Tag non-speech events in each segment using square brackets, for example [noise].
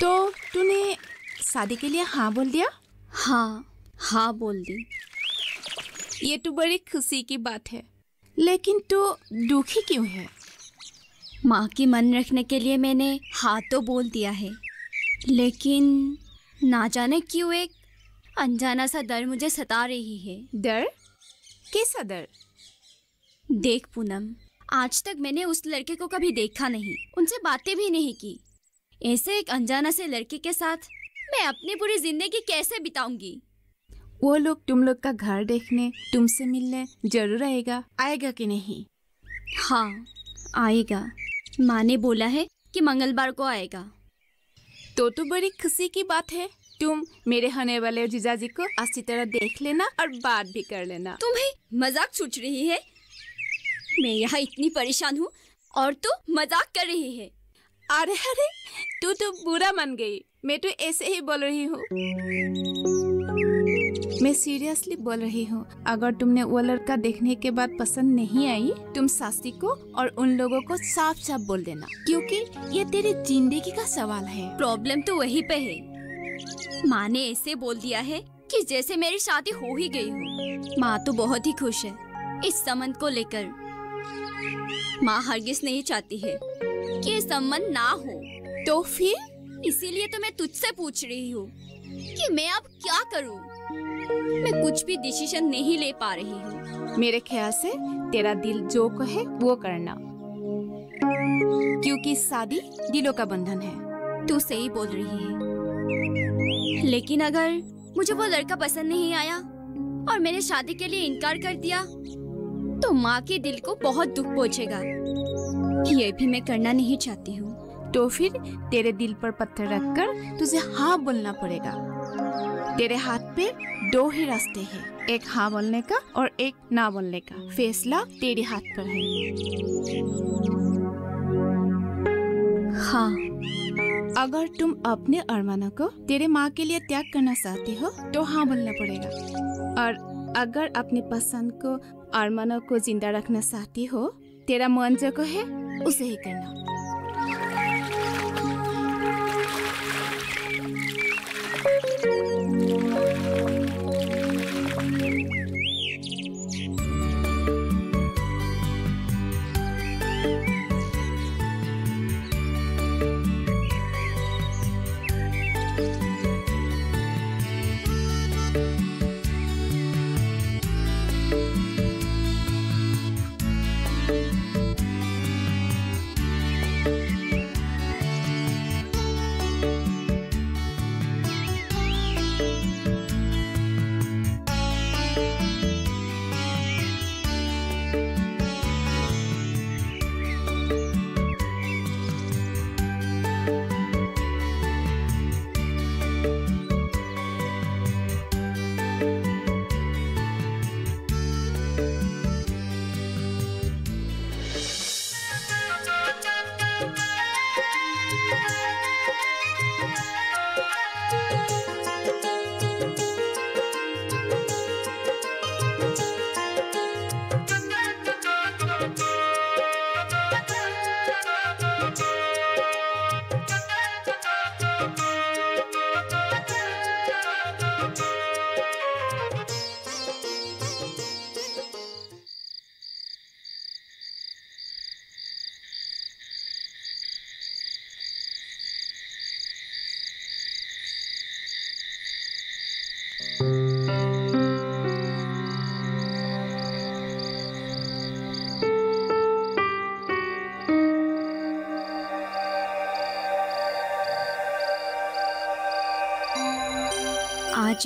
तो तूने शादी के लिए हाँ बोल दिया? हाँ हाँ बोल दी। ये तो बड़ी खुशी की बात है। लेकिन तू दुखी क्यों है? माँ की मन रखने के लिए मैंने हाँ तो बोल दिया है। लेकिन ना जाने क्यों एक अनजाना सा डर मुझे सता रही है। डर? कैसा डर? देख पूनम आज तक मैंने उस लड़के को कभी देखा नहीं। उनसे बातें भी नहीं की। ऐसे एक अनजाना से लड़के के साथ मैं अपनी पूरी ज़िंदगी कैसे बिताऊँगी? वो लोग तुम लोग का घर देखने तुमसे मिलने ज़रूर आएगा। आएगा कि नहीं? हाँ आएगा। माँ ने बोला है कि मंगलवार को आएगा। तो तो बड़ी खुशी की बात है। तुम मेरे होने वाले जीजाजी को अच्छी तरह देख लेना और बात भी कर लेना। तुम्हें मज़ाक सोच रही है? मैं यहाँ इतनी परेशान हूँ और तू मज़ाक कर रही है। अरे अरे, तू तो बुरा मान गई। मैं तो ऐसे ही बोल रही हूँ। मैं सीरियसली बोल रही हूँ, अगर तुमने वो लड़का देखने के बाद पसंद नहीं आई, तुम सासी को और उन लोगों को साफ़ साफ़ बोल देना, क्योंकि ये तेरी ज़िंदगी का सवाल है। प्रॉब्लम तो वहीं पे है। माँ ने ऐसे बोल दिया है कि जैसे मेरी शादी हो ही गई हो। माँ तो बहुत ही खुश है, इस संबंध को लेकर। माँ हरगिज नहीं चाहती है। ये संबंध ना हो। तो फिर? इसीलिए तो मैं तुझसे पूछ रही हूँ कि मैं अब क्या करूँ? मैं कुछ भी डिसीज़न नहीं ले पा रही हूँ। मेरे ख्याल से तेरा दिल जो कहे वो करना। क्योंकि शादी दिलों का बंधन है। तू सही बोल रही है। लेकिन अगर मुझे वो लड़का पसंद नहीं आया और मैंने शादी के लिए इनकार कर दिया तो माँ के दिल को बहुत दुख पहुंचेगा। ये भी मैं करना नहीं चाहती हूँ। तो फिर तेरे दिल पर पत्थर रखकर तुझे हाँ बोलना पड़ेगा। तेरे हाथ पे दो ही रास्ते हैं, एक हाँ बोलने का और एक ना बोलने का। फैसला तेरे हाथ पर है। हाँ अगर तुम अपने अरमानों को तेरे माँ के लिए त्याग करना चाहती हो तो हाँ बोलना पड़ेगा। और अगर अपनी पसंद को अरमानों को ज़िंदा रखना चाहती हो तेरा मन जो कहे उसे ही करना।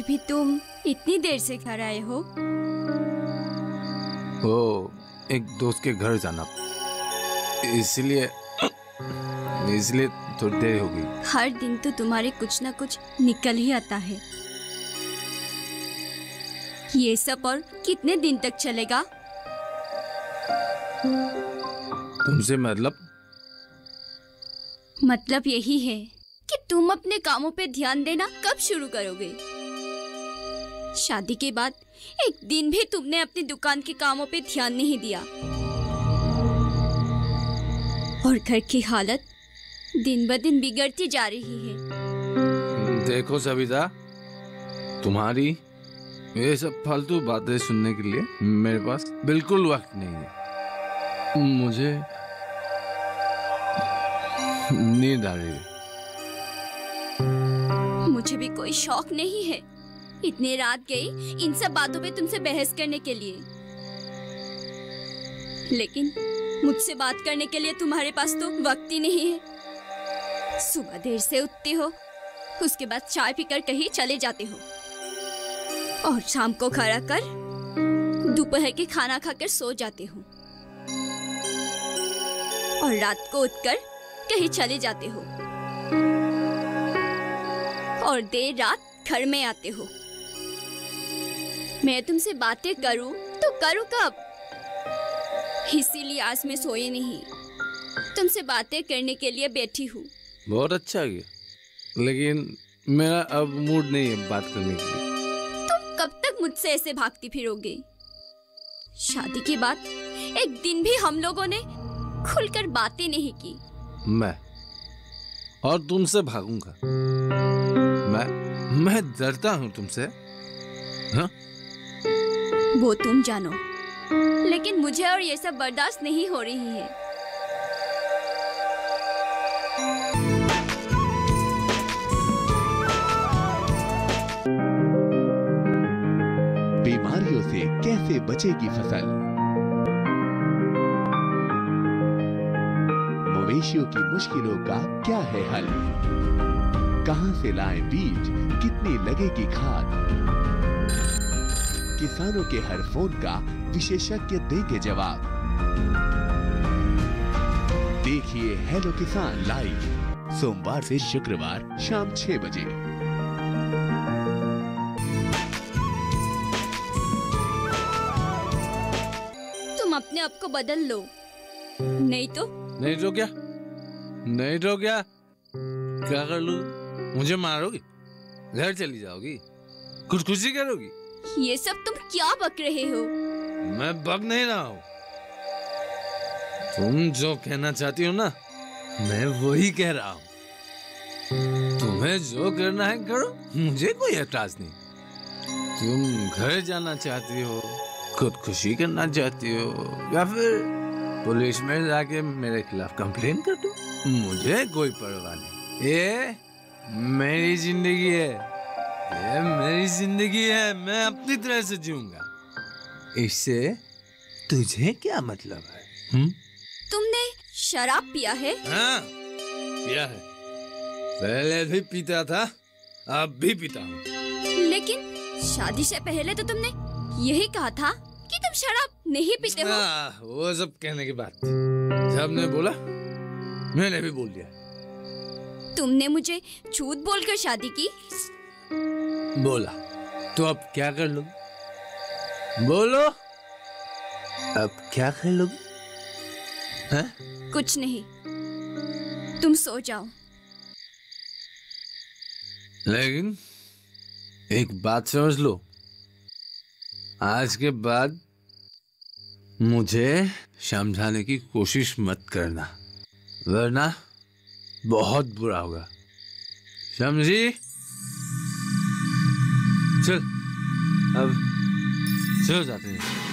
भी तुम इतनी देर से घर आए हो? वो एक दोस्त के घर जाना। इसलिए इसलिए थोड़ी देर हो गई। हर दिन तो तुम्हारे कुछ ना कुछ निकल ही आता है। ये सब और कितने दिन तक चलेगा? तुमसे मतलब? मतलब यही है कि तुम अपने कामों पे ध्यान देना कब शुरू करोगे? शादी के बाद एक दिन भी तुमने अपनी दुकान के कामों पे ध्यान नहीं दिया। और घर की हालत दिन ब दिन बिगड़ती जा रही है। देखो सविता तुम्हारी ये सब फालतू बातें सुनने के लिए मेरे पास बिल्कुल वक्त नहीं है। मुझे नींद आ रही है। मुझे भी कोई शौक नहीं है। इतने रात गई इन सब बातों पे तुमसे बहस करने के लिए। लेकिन मुझसे बात करने के लिए तुम्हारे पास तो वक्त ही नहीं है। सुबह देर से उठते हो, उसके बाद चाय पीकर कहीं चले जाते हो। और शाम को खड़ा कर दोपहर के खाना खाकर सो जाते हो। और रात को उठकर कहीं चले जाते हो। और देर रात घर में आते हो। मैं तुमसे बातें करूँ तो करूँ कब? इसीलिए आज मैं सोई नहीं। तुमसे बातें करने के लिए बैठी हूँ। बहुत अच्छा किया लेकिन मेरा अब मूड नहीं है बात करने के लिए। तुम कब तक मुझसे ऐसे भागती फिरोगे? शादी के बाद एक दिन भी हम लोगों ने खुलकर बातें नहीं की। मैं और तुमसे भागूँगा। मैं मैं डरता हूँ तुमसे हाँ? वो तुम जानो। लेकिन मुझे और ये सब बर्दाश्त नहीं हो रही है। बीमारियों से कैसे बचेगी फ़सल? मवेशियों की मुश्किलों का क्या है हल? कहाँ से लाएँ बीज? कितनी लगेगी खाद? किसानों के हर फ़ोन का विशेषज्ञ देंगे जवाब। देखिए हेलो किसान लाइव सोमवार से शुक्रवार शाम छह बजे। तुम अपने आप को बदल लो। नहीं तो? नहीं तो क्या? नहीं तो क्या? क्या कर लू? मुझे मारोगी? घर चली जाओगी? कुछ खुशी करोगी? ये सब तुम क्या बक रहे हो? मैं बक नहीं रहा हूँ। तुम जो कहना चाहती हो ना, मैं वही कह रहा हूँ। तुम्हें जो करना है करो, मुझे कोई एतराज़ नहीं। तुम घर जाना चाहती हो खुद खुशी करना चाहती हो, या फिर पुलिस में जाके मेरे खिलाफ कंप्लेन कर दो, मुझे कोई परवाह नहीं। ये मेरी ज़िंदगी है। ये मेरी ज़िंदगी है मैं अपनी तरह से जीऊँगा इससे तुझे क्या मतलब है हम्म? तुमने शराब पिया है हाँ पिया है पहले भी पीता था अब भी पीता हूँ लेकिन शादी से पहले तो तुमने यही कहा था कि तुम शराब नहीं पीते हो हाँ, वो सब कहने की बात थी सबने बोला मैंने भी बोल दिया तुमने मुझे झूठ बोलकर शादी की बोला। तो अब क्या कर लो बोलो। अब क्या कर लो हैं? कुछ नहीं। तुम सो जाओ। लेकिन एक बात समझ लो। आज के बाद मुझे समझाने की कोशिश मत करना वरना बहुत बुरा होगा। समझी? चल। अब चलो जाते हैं।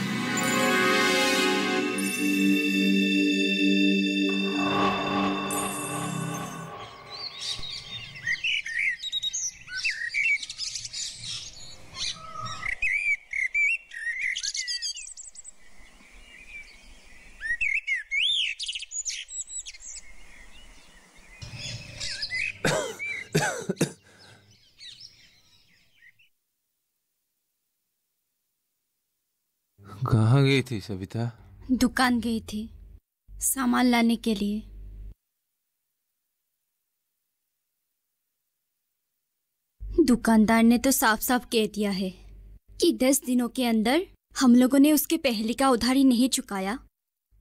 गई थी सविता दुकान गई थी सामान लाने के लिए। दुकानदार ने तो साफ़ साफ़ कह दिया है कि दस दिनों के अंदर हम लोगों ने उसके पहले का उधारी नहीं चुकाया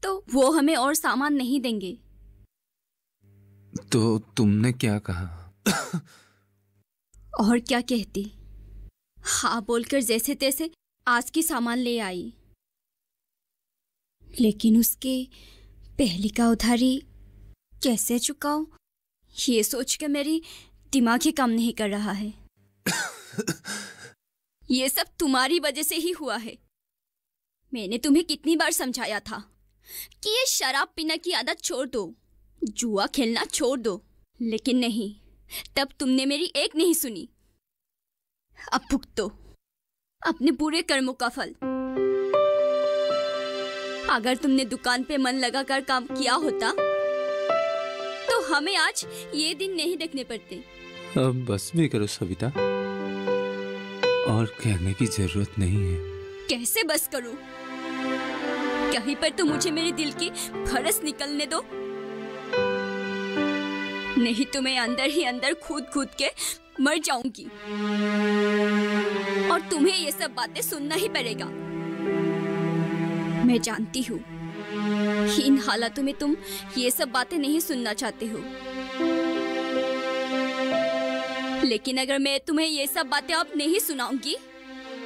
तो वो हमें और सामान नहीं देंगे। तो तुमने क्या कहा? और क्या कहती? हाँ बोलकर जैसे तैसे आज की सामान ले आई। लेकिन उसके पहली का उधारी कैसे चुकाऊं? ये सोच कर मेरी दिमाग ही काम नहीं कर रहा है। [coughs] ये सब तुम्हारी वजह से ही हुआ है। मैंने तुम्हें कितनी बार समझाया था कि ये शराब पीने की आदत छोड़ दो जुआ खेलना छोड़ दो। लेकिन नहीं तब तुमने मेरी एक नहीं सुनी। अब भुगतो अपने बुरे कर्मों का फल। अगर तुमने दुकान पे मन लगाकर काम किया होता तो हमें आज ये दिन नहीं देखने पड़ते। अब बस भी करो सविता। और कहने की ज़रूरत नहीं है। कैसे बस करूँ? कहीं पर तो मुझे मेरे दिल की भरस निकलने दो। नहीं तो मैं अंदर ही अंदर कूद कूद के मर जाऊँगी। और तुम्हें ये सब बातें सुनना ही पड़ेगा। मैं जानती हूँ। इन हालातों में तुम ये सब बातें नहीं सुनना चाहते हो। लेकिन अगर मैं तुम्हें ये सब बातें अब नहीं सुनाऊँगी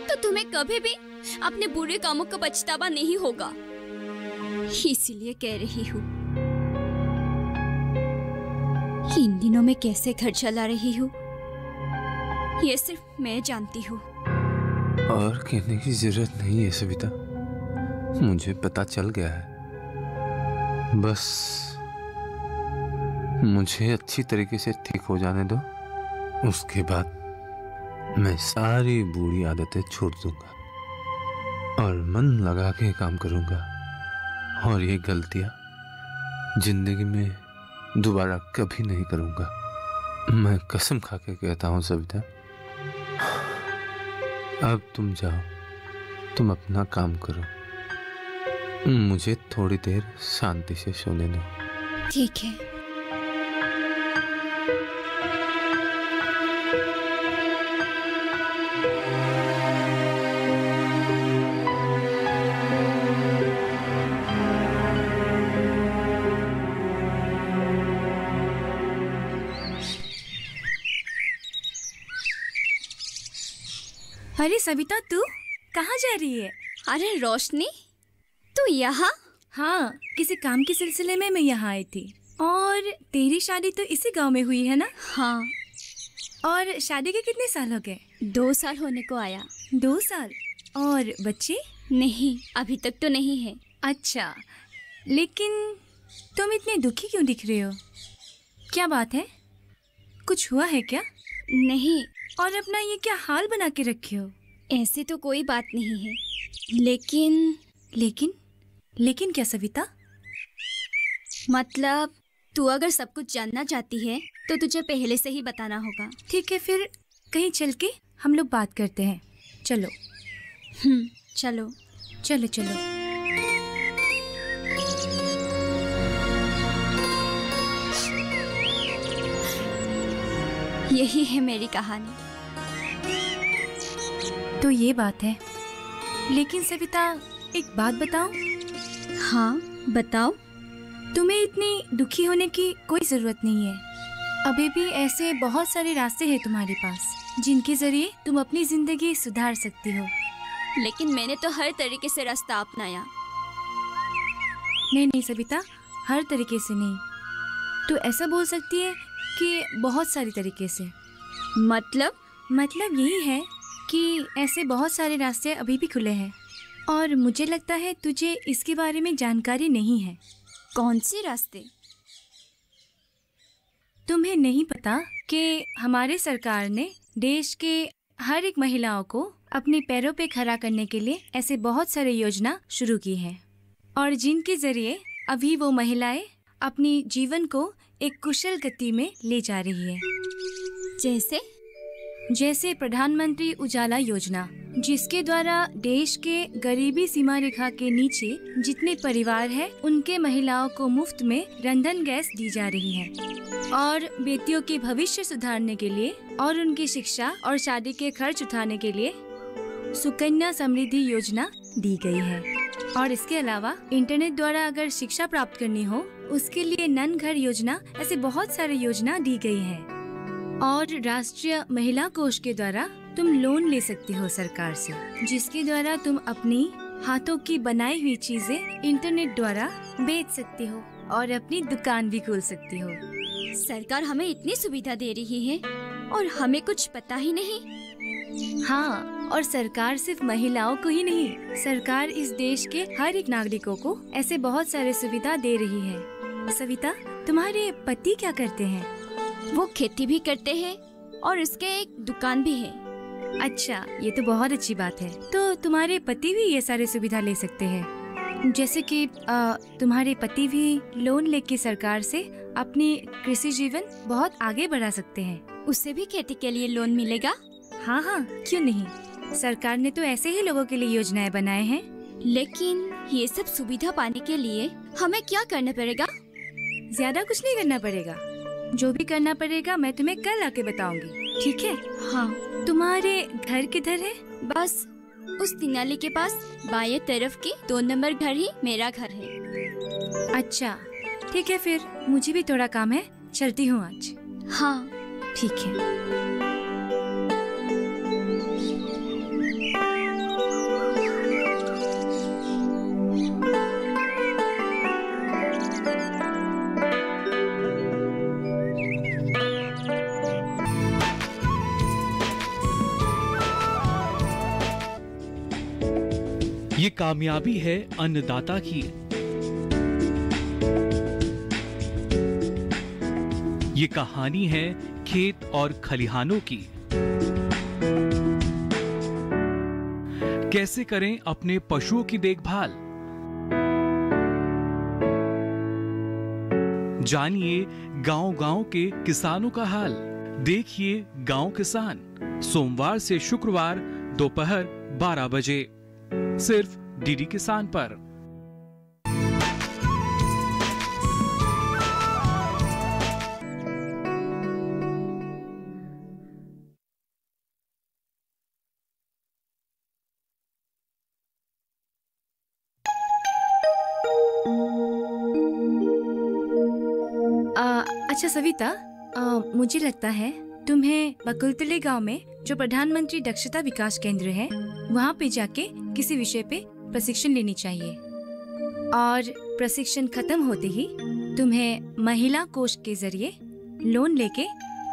तो तुम्हें कभी भी अपने बुरे कामों का पछतावा नहीं होगा। इसीलिए कह रही हूँ। इन दिनों में कैसे घर चला रही हूँ? ये सिर्फ़ मैं जानती हूँ। और कहने की ज़रूरत नहीं है, सविता। मुझे पता चल गया है। बस, मुझे अच्छी तरीके से ठीक हो जाने दो। उसके बाद मैं सारी बुरी आदतें छोड़ दूँगा और मन लगा के काम करूँगा। और ये गलतियाँ ज़िंदगी में दोबारा कभी नहीं करूँगा। मैं कसम खा के कहता हूँ, सविता, अब तुम जाओ, तुम अपना काम करो। मुझे थोड़ी देर शांति से सोने दो। ठीक है। अरे सविता तू कहाँ जा रही है? अरे रोशनी तू यहाँ? हाँ किसी काम के सिलसिले में मैं यहाँ आई थी। और तेरी शादी तो इसी गाँव में हुई है ना? हाँ। और शादी के कितने साल हो गए? दो साल होने को आया। दो साल? और बच्चे? नहीं अभी तक तो नहीं है। अच्छा लेकिन तुम इतने दुखी क्यों दिख रहे हो? क्या बात है? कुछ हुआ है क्या? नहीं। और अपना ये क्या हाल बना के रखे हो? ऐसे तो कोई बात नहीं है। लेकिन लेकिन? लेकिन क्या सविता? मतलब तू अगर सब कुछ जानना चाहती है तो तुझे पहले से ही बताना होगा। ठीक है फिर कहीं चल के हम लोग बात करते हैं। चलो। हम्म चलो। चलो चलो। यही है मेरी कहानी। तो ये बात है। लेकिन सविता एक बात बताओ हाँ बताओ। तुम्हें इतनी दुखी होने की कोई ज़रूरत नहीं है। अभी भी ऐसे बहुत सारे रास्ते हैं तुम्हारे पास जिनके ज़रिए तुम अपनी ज़िंदगी सुधार सकती हो। लेकिन मैंने तो हर तरीके से रास्ता अपनाया। नहीं नहीं सविता हर तरीके से नहीं। तो ऐसा बोल सकती है कि बहुत सारी तरीके से। मतलब? मतलब यही है कि ऐसे बहुत सारे रास्ते अभी भी खुले हैं। और मुझे लगता है तुझे इसके बारे में जानकारी नहीं है। कौन से रास्ते? तुम्हें नहीं पता कि हमारे सरकार ने देश के हर एक महिलाओं को अपने पैरों पे खड़ा करने के लिए ऐसे बहुत सारे योजना शुरू की है। और जिनके ज़रिए अभी वो महिलाएँ अपनी जीवन को एक कुशल गति में ले जा रही है। जैसे? जैसे प्रधानमंत्री उजाला योजना। जिसके द्वारा देश के गरीबी सीमा रेखा के नीचे जितने परिवार हैं, उनके महिलाओं को मुफ़्त में रंधन गैस दी जा रही है। और बेटियों के भविष्य सुधारने के लिए और उनकी शिक्षा और शादी के खर्च उठाने के लिए सुकन्या समृद्धि योजना दी गई है। और इसके अलावा इंटरनेट द्वारा अगर शिक्षा प्राप्त करनी हो, उसके लिए नन घर योजना ऐसे बहुत सारे योजना दी गई है। और राष्ट्रीय महिला कोष के द्वारा तुम लोन ले सकती हो सरकार से जिसके द्वारा तुम अपनी हाथों की बनाई हुई चीज़ें इंटरनेट द्वारा बेच सकती हो और अपनी दुकान भी खोल सकती हो। सरकार हमें इतनी सुविधा दे रही है और हमें कुछ पता ही नहीं। हाँ और सरकार सिर्फ़ महिलाओं को ही नहीं सरकार इस देश के हर एक नागरिकों को ऐसे बहुत सारे सुविधा दे रही है। सविता तुम्हारे पति क्या करते हैं? वो खेती भी करते हैं और उसके एक दुकान भी है। अच्छा ये तो बहुत अच्छी बात है। तो तुम्हारे पति भी ये सारे सुविधा ले सकते हैं? जैसे कि अ, तुम्हारे पति भी लोन लेके सरकार से अपनी कृषि जीवन बहुत आगे बढ़ा सकते हैं। उससे भी खेती के लिए लोन मिलेगा? हाँ हाँ क्यों नहीं? सरकार ने तो ऐसे ही लोगों के लिए योजनाएँ बनाए हैं। लेकिन ये सब सुविधा पाने के लिए हमें क्या करना पड़ेगा? ज़्यादा कुछ नहीं करना पड़ेगा। जो भी करना पड़ेगा मैं तुम्हें कल आके बताऊँगी। ठीक है। हाँ। तुम्हारे घर किधर है? बस उस तिनाली के पास बाएँ तरफ़ की दो नंबर घर ही मेरा घर है। अच्छा। ठीक है फिर। मुझे भी थोड़ा काम है। चलती हूँ आज। हाँ। ठीक है। कामयाबी है, अन्नदाता की। ये कहानी है खेत और खलिहानों की। कैसे करें अपने पशुओं की देखभाल? जानिए गांव-गांव के किसानों का हाल। देखिए गाँव किसान। सोमवार से शुक्रवार, दोपहर 12 बजे। सिर्फ़ डीडी किसान पर। अच्छा सविता आ, मुझे लगता है तुम्हें बकुलतले गाँव में जो प्रधानमंत्री दक्षता विकास केंद्र है वहाँ पे जाके किसी विषय पे प्रशिक्षण लेनी चाहिए। और प्रशिक्षण खत्म होते ही तुम्हें महिला कोष के ज़रिए लोन लेके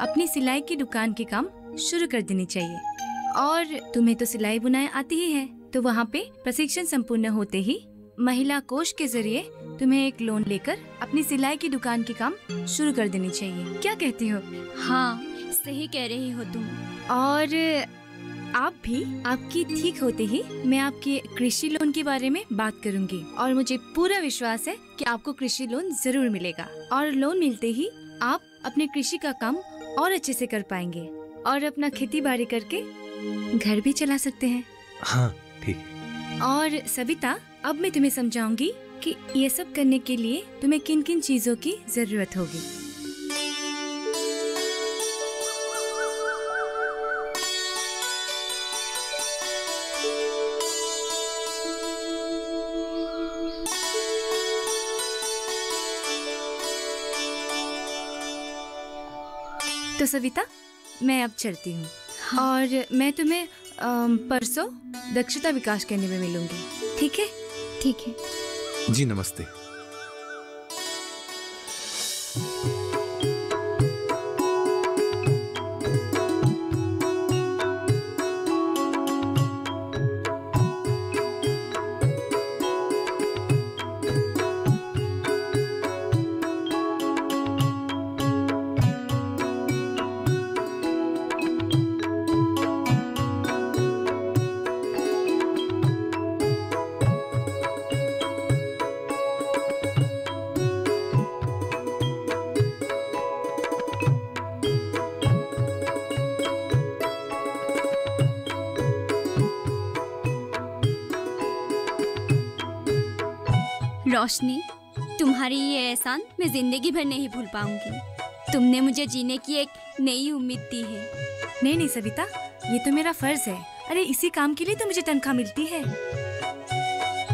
अपनी सिलाई की दुकान के काम शुरू कर देनी चाहिए। और तुम्हें तो सिलाई बुनाई आती ही है तो वहाँ पे प्रशिक्षण संपूर्ण होते ही महिला कोष के ज़रिए तुम्हें एक लोन लेकर अपनी सिलाई की दुकान के काम शुरू कर देनी चाहिए। क्या कहती हो? हाँ सही कह रही हो तुम। और आप भी आपकी ठीक होते ही मैं आपके कृषि लोन के बारे में बात करूँगी। और मुझे पूरा विश्वास है कि आपको कृषि लोन ज़रूर मिलेगा। और लोन मिलते ही आप अपने कृषि का काम और अच्छे से कर पाएँगे। और अपना खेती बाड़ी करके घर भी चला सकते हैं। हाँ ठीक। और सविता अब मैं तुम्हें समझाऊँगी कि ये सब करने के लिए तुम्हें किन किन चीज़ों की ज़रूरत होगी। तो सविता मैं अब चलती हूँ। हाँ। और मैं तुम्हें परसों दक्षता विकास केंद्र में मिलूँगी। ठीक है? ठीक है। जी नमस्ते। रोशनी तुम्हारी ये एहसान मैं ज़िंदगी भर नहीं भूल पाऊँगी। तुमने मुझे जीने की एक नई उम्मीद दी है। नहीं नहीं सविता ये तो मेरा फ़र्ज़ है। अरे इसी काम के लिए तो मुझे तनख्वाह मिलती है।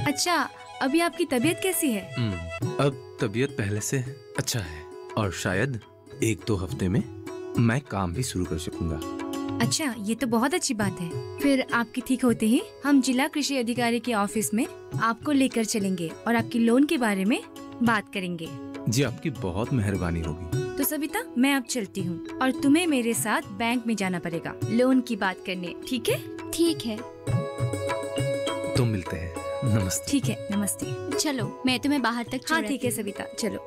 अच्छा अभी आपकी तबीयत कैसी है? हम्म, अब तबीयत पहले से अच्छा है। और शायद एक दो हफ़्ते में मैं काम भी शुरू कर सकूँगा। अच्छा ये तो बहुत अच्छी बात है। फिर आपकी ठीक होते ही हम जिला कृषि अधिकारी के ऑफ़िस में आपको लेकर चलेंगे और आपकी लोन के बारे में बात करेंगे। जी आपकी बहुत मेहरबानी होगी। तो सविता मैं अब चलती हूँ और तुम्हें मेरे साथ बैंक में जाना पड़ेगा लोन की बात करने ठीक है? ठीक है। तो मिलते हैं। नमस्ते। ठीक है नमस्ते। चलो मैं तुम्हें बाहर तक हाँ ठीक है। सविता चलो।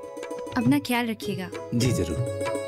अपना ख्याल रखिएगा। जी ज़रूर।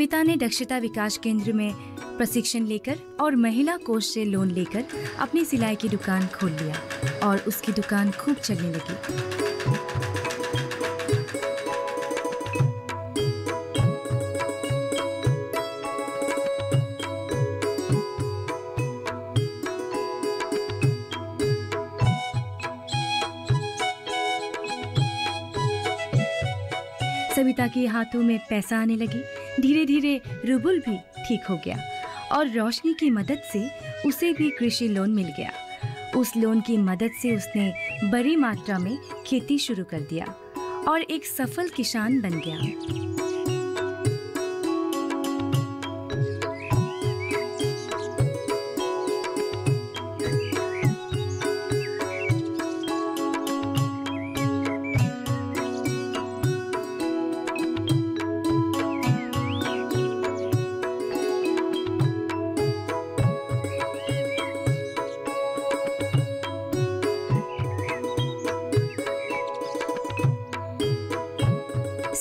सविता ने दक्षता विकास केंद्र में प्रशिक्षण लेकर और महिला कोष से लोन लेकर अपनी सिलाई की दुकान खोल लिया और उसकी दुकान खूब चलने लगी। सविता के हाथों में पैसा आने लगी। धीरे धीरे रुबुल भी ठीक हो गया और रोशनी की मदद से उसे भी कृषि लोन मिल गया। उस लोन की मदद से उसने बड़ी मात्रा में खेती शुरू कर दिया और एक सफल किसान बन गया।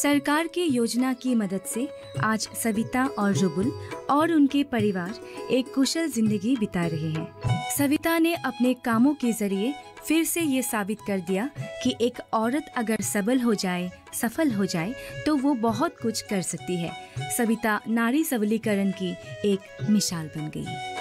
सरकार की योजना की मदद से आज सविता और रुबुल और उनके परिवार एक कुशल ज़िंदगी बिता रहे हैं। सविता ने अपने कामों के ज़रिए फिर से ये साबित कर दिया कि एक औरत अगर सबल हो जाए, सफल हो जाए तो वो बहुत कुछ कर सकती है। सविता नारी सबलीकरण की एक मिसाल बन गई।